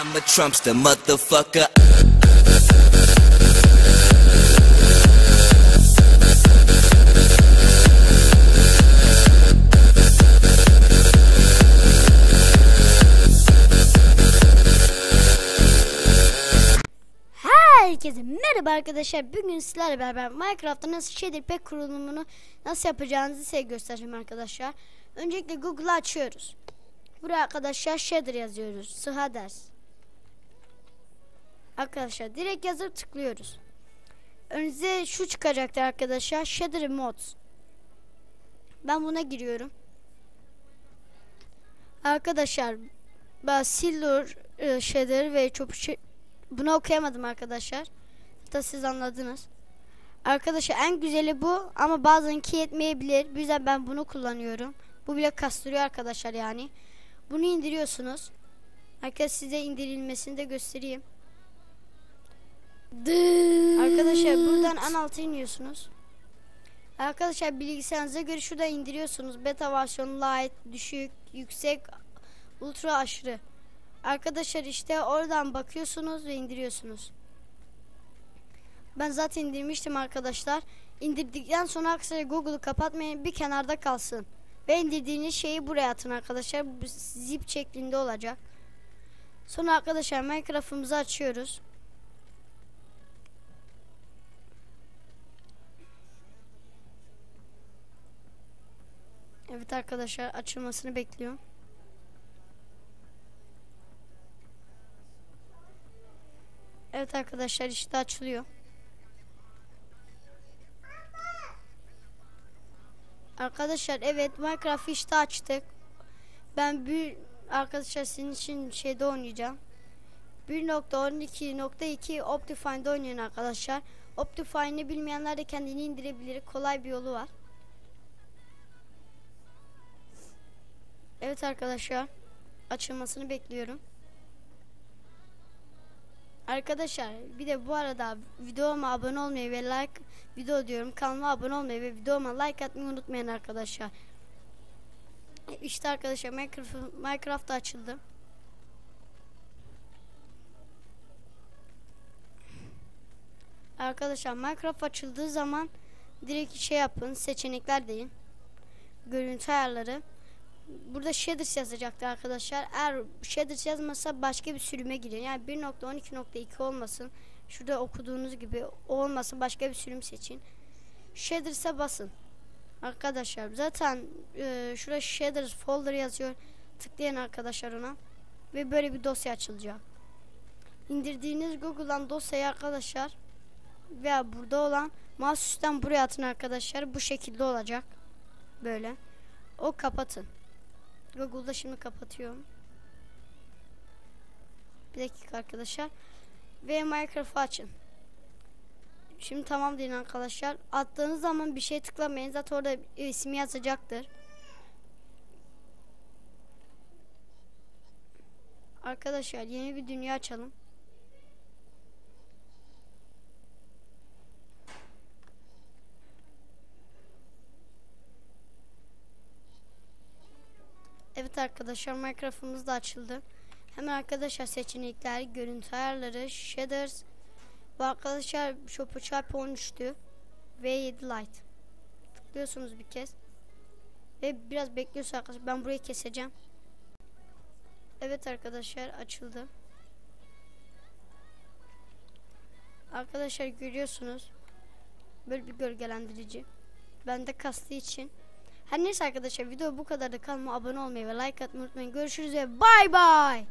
I'm a Trumpster, motherfucker. Herkese merhaba arkadaşlar. Bugün sizlerle beraber Minecraft'ta nasıl shader pack kurulumunu nasıl yapacağınızı size göstereceğim arkadaşlar. Öncelikle Google'ı açıyoruz. Buraya arkadaşlar shader yazıyoruz. Sıha ders. Arkadaşlar direkt yazıp tıklıyoruz. Önünüze şu çıkacaktır arkadaşlar. Shader mods. Ben buna giriyorum. Arkadaşlar ben Silver e, shader ve çok şey bunu okuyamadım arkadaşlar. Da siz anladınız. Arkadaşlar en güzeli bu ama bazenki yetmeyebilir. Bu yüzden ben bunu kullanıyorum. Bu bile kastırıyor arkadaşlar yani. Bunu indiriyorsunuz. Arkadaşlar size indirilmesini de göstereyim. Arkadaşlar buradan en alta iniyorsunuz. Arkadaşlar bilgisayarınıza göre şurada indiriyorsunuz. Beta versiyon light, düşük, yüksek, ultra aşırı. Arkadaşlar işte oradan bakıyorsunuz ve indiriyorsunuz. Ben zaten indirmiştim arkadaşlar. İndirdikten sonra arkadaşlar Google'u kapatmayın bir kenarda kalsın. Ve indirdiğiniz şeyi buraya atın arkadaşlar. Zip şeklinde olacak. Sonra arkadaşlar Minecraft'ımızı açıyoruz. Evet arkadaşlar açılmasını bekliyorum. Evet arkadaşlar işte açılıyor. Arkadaşlar evet Minecraft işte açtık. Ben bir arkadaşlar sizin için şeyde oynayacağım. 1.12.2 Optifine'de oynayın arkadaşlar. Optifine'i bilmeyenler de kendini indirebilir. Kolay bir yolu var. Evet arkadaşlar. Açılmasını bekliyorum. Arkadaşlar bir de bu arada videoma abone olmayı ve like video diyorum kanalıma abone olmayı ve videoma like atmayı unutmayın arkadaşlar. İşte arkadaşlar Minecraft, Minecraft açıldı. Arkadaşlar Minecraft açıldığı zaman direkt şey yapın seçenekler deyin. Görüntü ayarları. Burada shaders yazacaktı arkadaşlar. Eğer shaders yazmasa başka bir sürüme girin. Yani 1.12.2 olmasın. Şurada okuduğunuz gibi olmasın başka bir sürüm seçin. Shaders'a basın. Arkadaşlar zaten e, şurada shaders folder yazıyor. Tıklayın arkadaşlar ona. Ve böyle bir dosya açılacak. İndirdiğiniz Google'dan dosyayı arkadaşlar veya burada olan mouse buraya atın arkadaşlar. Bu şekilde olacak. Böyle. O kapatın. Google'da şimdi kapatıyorum. Bir dakika arkadaşlar. Ve Minecraft'ı açın. Şimdi tamam deyin arkadaşlar. Attığınız zaman bir şey tıklamayın. Zaten orada ismi yazacaktır. Arkadaşlar yeni bir dünya açalım. Arkadaşlar Minecraft'ımız da açıldı. Hemen arkadaşlar seçenekler, görüntü ayarları, shaders ve arkadaşlar Shop'u çarpı 13'tü ve 7 light. Tıklıyorsunuz bir kez. Ve biraz bekliyorsunuz arkadaşlar. Ben burayı keseceğim. Evet arkadaşlar açıldı. Arkadaşlar görüyorsunuz. Böyle bir gölgelendirici. Bende kastığı için her neyse arkadaşlar video bu kadar da kanalıma abone olmayı ve like atmayı unutmayın. Görüşürüz ve bay bay.